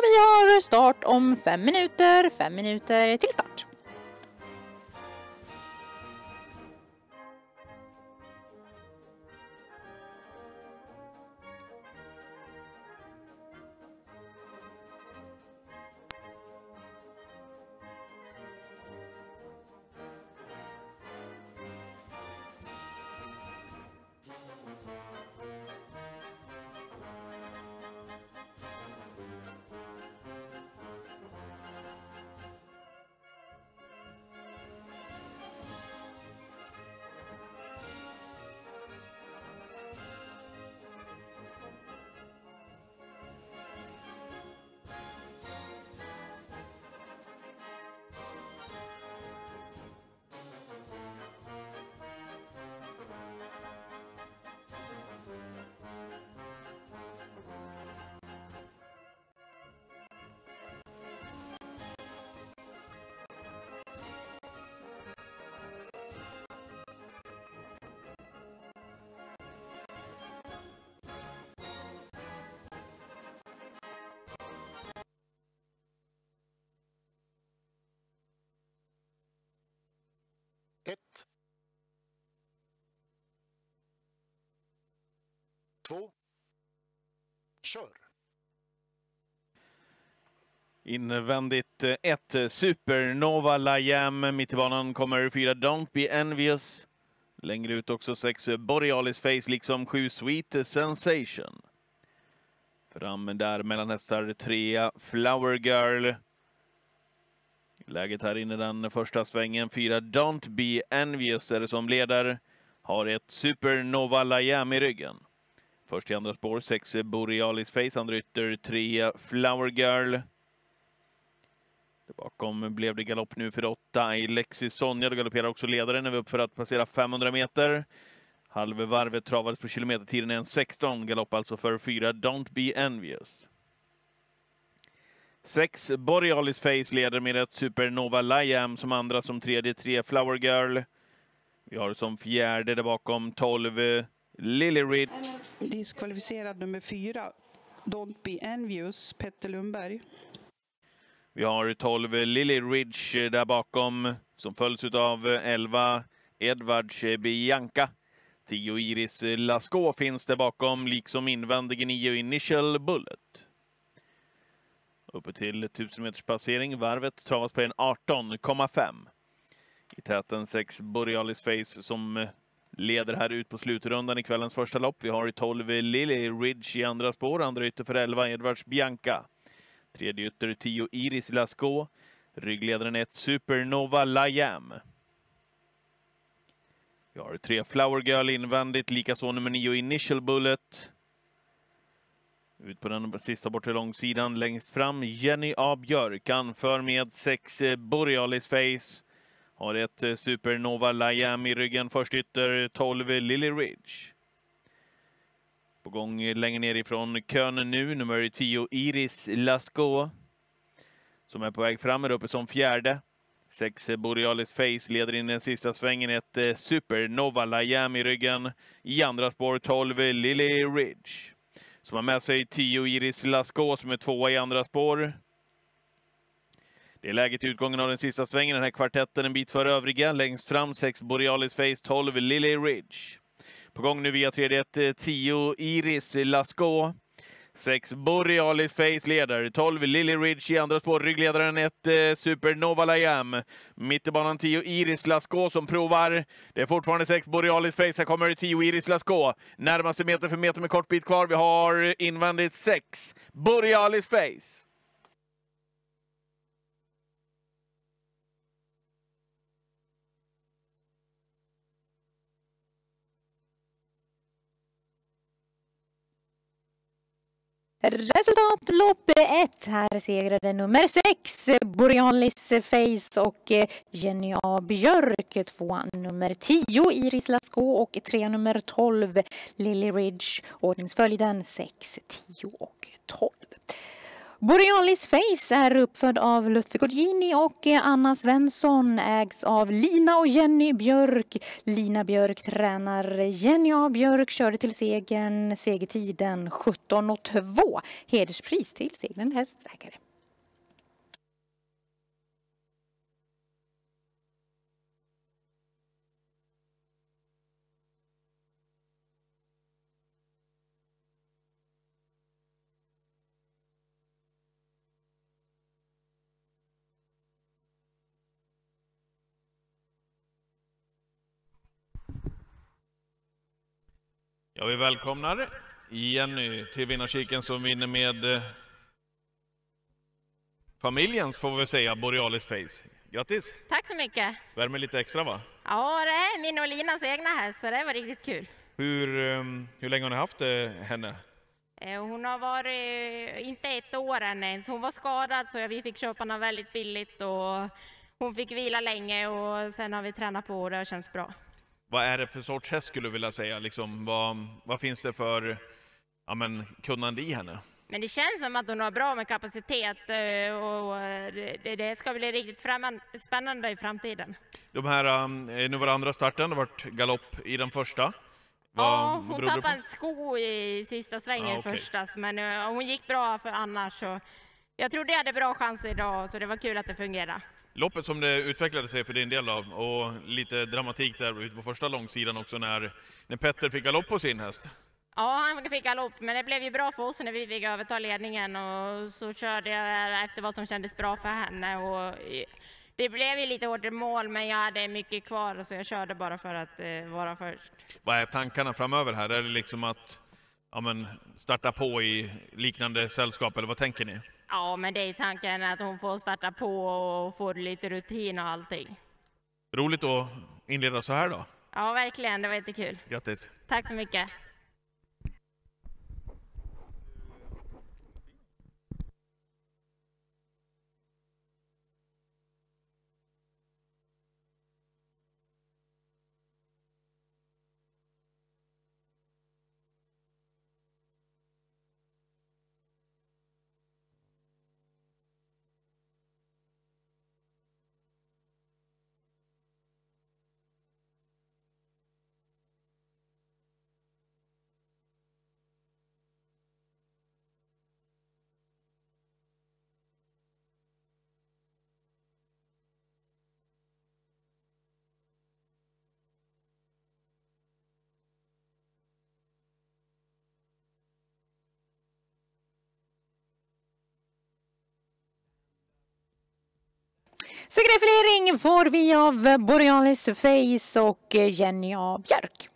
Och vi har start om fem minuter, fem minuter till start. Två. Kör. Invändigt eh, ett Supernova Layam. Mitt i banan kommer fyra Don't Be Envious. Längre ut också sex Borealis Face liksom sju Sweet Sensation. Fram där mellan hästar trea Flower Girl. Läget här inne den första svängen. fyra Don't Be Envious är det som leder. Har ett Supernova Layam i ryggen. Först i andra spår sex Borealis Face, andra ytter tre Flower Girl. Bakom blev det galopp nu för åtta Alexis Sonja. Då galopperar också ledaren. när vi är upp för att passera 500 meter. Halvvarvet travades på kilometertiden en 16. Galopp alltså för fyra Don't Be Envious. Sex Borealis Face leder med ett Supernova Liam som andra, som tredje tre Flower Girl. Vi har som fjärde där bakom 12 Lily Ridge. Diskvalificerad nummer fyra, Don't Be Envious, Petter Lundberg. Vi har 12 Lily Ridge där bakom som följs av 11 Edwards Bianca. 10 Iris Lascaux finns där bakom, liksom invändige 9 Initial Bullet. Uppe till 1000 meters passering. Varvet travas på en 18,5. I täten 6 Borealis Face som leder här ut på slutrundan i kvällens första lopp. Vi har 12 Lily Ridge i andra spår, andra ytter för 11 Edvards Bianca. Tredje ytter 10 Iris Lascaux. Ryggledaren 1 Supernova Layam. Vi har tre Flower Girl invändigt, likaså nummer 9 Initial Bullet. Ut på den sista bortre långsidan längst fram, Jenny A. Björk anför med 6 eh, Borealis Face. Har ett eh, Supernova Liam i ryggen, först ytter 12 Lily Ridge. På gång längre ner ifrån kön nu, nummer 10 Iris Lascaux. Som är på väg fram, är uppe som fjärde. Sex eh, Borealis Face leder in den sista svängen, ett eh, Supernova Liam i ryggen. I andra spår 12 Lily Ridge. Som har med sig 10 Iris Lascaux som är tvåa i andra spår. Det är läget i utgången av den sista svängen, den här kvartetten en bit före övriga. Längst fram 6 Borealis Face, 12 Lily Ridge. På gång nu via tredje 1, 10 eh, Iris Lascaux. 6 Borealis Face leder, 12 Lily Ridge i andra spår, ryggledaren 1 eh, Supernova Liam. Mitt i banan 10 Iris Lascaux som provar. Det är fortfarande 6 Borealis Face, här kommer 10 Iris Lascaux. Närmaste meter för meter med kort bit kvar. Vi har invändigt 6 Borealis Face. Resultat lopp 1. Här segrade nummer 6 Borealis Face och eh, Jenny A Björk. Tvåa nummer 10 Iris Lasko och tre nummer 12 Lily Ridge. Ordningsföljden 6, 10 och 12. Borealis Face är uppfödd av Lutfi Gorgini och Anna Svensson ägs av Lina och Jenny Björk. Lina Björk tränar Jenny A Björk, körde till segern, segertiden 17,02. Hederspris till segrande hästägare. Ja, vi välkomnar Jenny till vinnarkirken som vinner med eh, familjens, får vi säga, Borealis Face. Grattis! Tack så mycket. Värmer lite extra va? Ja, det är min och Linas egna häst, så det var riktigt kul. Hur, eh, hur länge har ni haft eh, henne? Eh, Hon har varit, inte ett år än ens, hon var skadad så vi fick köpa henne väldigt billigt och hon fick vila länge och sen har vi tränat på och det har känts bra. Vad är det för sorts häst skulle du vilja säga? Liksom, vad, vad finns det för ja, men, kunnande i henne? Men det känns som att hon har bra med kapacitet eh, och det, det ska bli riktigt spännande i framtiden. De här, um, nu var det andra starten, det var galopp i den första. Vad Ja, hon tappade en sko i sista svängen Ah, okej. första, men eh, hon gick bra för annars. Så jag trodde jag hade bra chanser idag, så det var kul att det fungerade. Loppet som det utvecklade sig för din del då, och lite dramatik där ute på första långsidan också när, när Petter fick galopp på sin häst. Ja, han fick galopp, men det blev ju bra för oss när vi fick överta ledningen och så körde jag efter vad som kändes bra för henne. Och det blev ju lite hårt i mål, men jag hade mycket kvar så jag körde bara för att eh, vara först. Vad är tankarna framöver här? Är det liksom att ja, men, starta på i liknande sällskap, eller vad tänker ni? Ja, men det är tanken att hon får starta på och få lite rutin och allting. Roligt att inleda så här då. Ja, verkligen. Det var jättekul. Grattis! Tack så mycket. Segrefilering får vi av Borealis Face och eh, Jenny A. Björk.